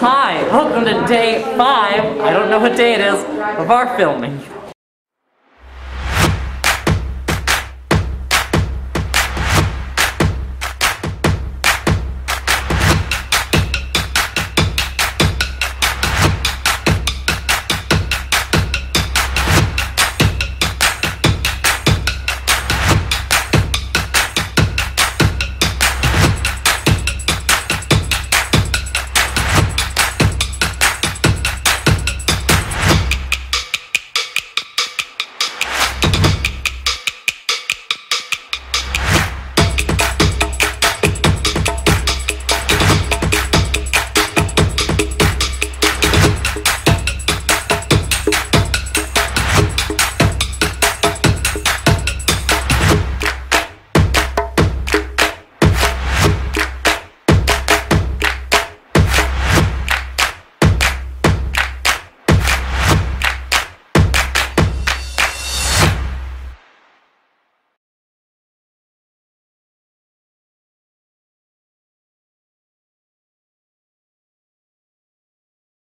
Hi, welcome to day five, I don't know what day it is, of our filming.